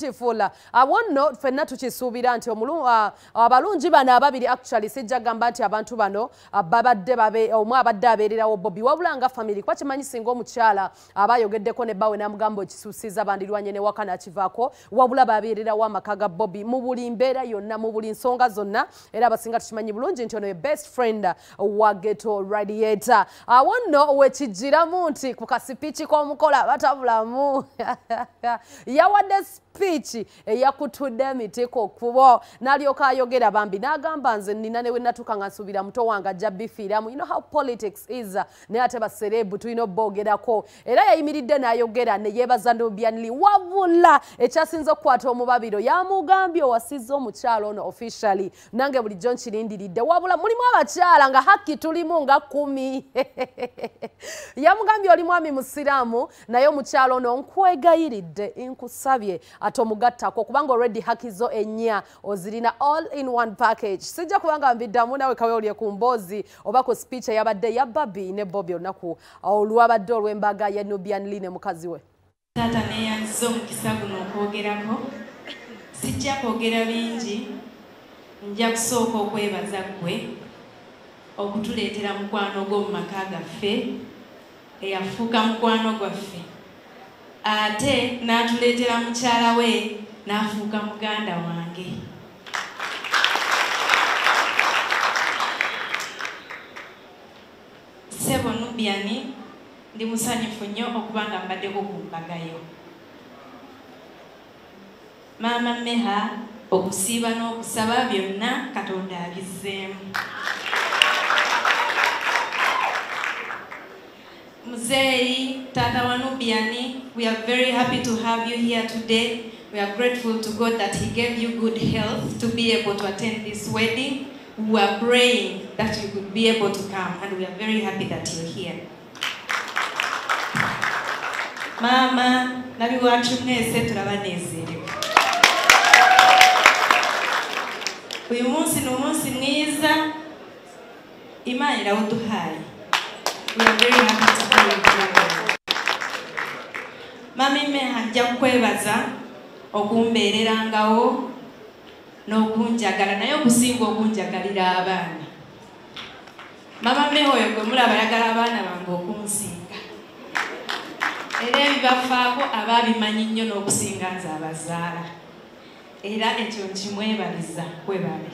beautiful abo nno ffenna tukisuubira nti abalungi bano ababiri actually sijja gamba nti abantu bano babadde omu abadde abeererawo. Bobi wabula nga family kuba kimanyi singa omukyala aba ayogeddeko ne bawe namugamba okisuusiza bandirwanye ne waka nakivaako wabula babeererawo amaka ga bobi mu buli mbeera yonna mu buli nsonga zonna era abasinga tukimanyi bulungi nti ono ye best friend wa geto radiator. Awo nno wekijjiramu nti ku kasipiiki k'omukola batabulamu. Yawadde speech eyakutudde emiteeko kubo n'alyoka ayogera bambi n'agamba nze nina ne wenatuuka nga nsuubira muto wange ajja bifiiramu you know how politics is naye ate baserebu tulina obboogerako era yayimiridde n'ayogera ne yeebaza nobyanli wabula ekyasinza okukwata omubabiro yamugambye owasiza omukyalo ono officially nange bulijjo nkirindiridde. Wabula mulimu abakyala nga hakki tulimu nga kumi. Yamugambye oli mwami musiraamu naye omukyalo ono nkwegayiridde nkusabye ate omugattako kubanga already hakizo ennya ozirina all in one package. Sijja kubanga mbiddamu nawe kawe olye ku mboozi oba ku speech eyabadde ya babi ne bobi olunaku olwabadde olw'embaga ya nubian lee ne mukazi we. Taata neyanziza omukisa guno okwogerako. Sijja kwogera bingi. Nja kusooka okwebaza ggwe okutuleetera mukwano gw'omu maka gaffe eyafuuka mukwano gwaffe ate n'atuleetera mukyala we n'afuuka muganda wange. Sebo nubiani ndi musanyufu nnyo okuba nga mbaddeko ku mbagayo maama meha okusiiba n'okusaba byonna katonda abizzeemu. Mzei Tata Wanubiani, we are very happy to have you here today. We are grateful to God that He gave you good health to be able to attend this wedding. We are praying that you could be able to come, and we are very happy that you're here. Mama, nabi wacu mwese. Uyu munsi ni umunsi mwiza Imana irawuduhaye. Mami Meha ajja kukwebaza okumbeererangawo n'okunjagala naye okusinga okunjagalira abaana. Mama Meha oyo gwe mulaba ayagala abaana bange okunsinga. Era ebibafaako aba abimanyi nnyo n'okusinga nze abazaala. Era ekyo nkimwebaliza kwebale.